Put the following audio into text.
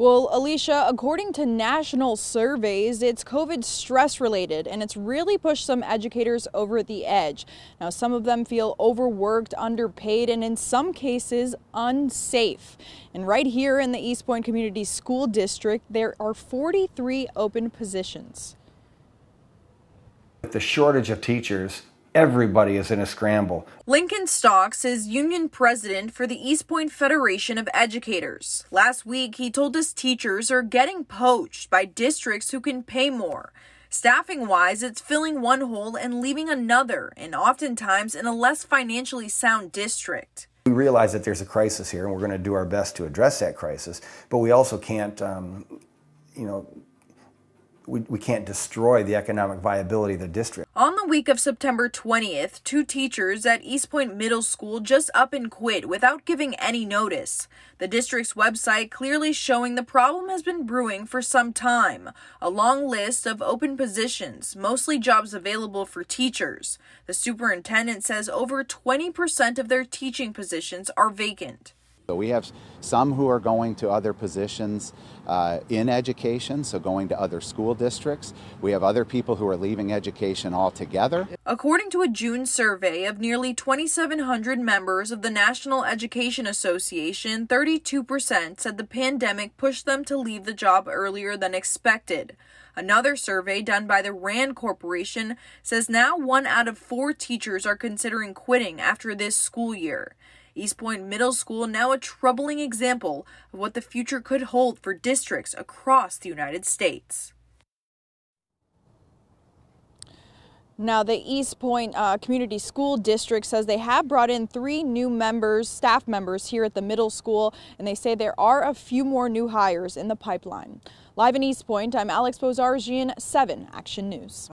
Well, Alicia, according to national surveys, it's COVID stress related and it's really pushed some educators over the edge. Now, some of them feel overworked, underpaid, and in some cases unsafe. And right here in the Eastpointe Community School District, there are 43 open positions. With the shortage of teachers, everybody is in a scramble. Lincoln Stocks is union president for the Eastpointe Federation of Educators. Last week, he told us teachers are getting poached by districts who can pay more. Staffing wise, it's filling one hole and leaving another, and oftentimes in a less financially sound district. We realize that there's a crisis here, and we're going to do our best to address that crisis, but we also can't, um, you know, we, we can't destroy the economic viability of the district. On the week of September 20th, two teachers at Eastpointe Middle School just up and quit without giving any notice. The district's website clearly showing the problem has been brewing for some time. A long list of open positions, mostly jobs available for teachers. The superintendent says over 20% of their teaching positions are vacant. So we have some who are going to other positions uh, in education, so going to other school districts. We have other people who are leaving education altogether. According to a June survey of nearly 2,700 members of the National Education Association, 32% said the pandemic pushed them to leave the job earlier than expected. Another survey done by the RAND Corporation says now one out of four teachers are considering quitting after this school year. Eastpointe Middle School now a troubling example of what the future could hold for districts across the United States. Now, the Eastpointe uh, Community School District says they have brought in three new members, staff members here at the middle school, and they say there are a few more new hires in the pipeline. Live in Eastpointe, I'm Alex Bozarjian, 7 Action News.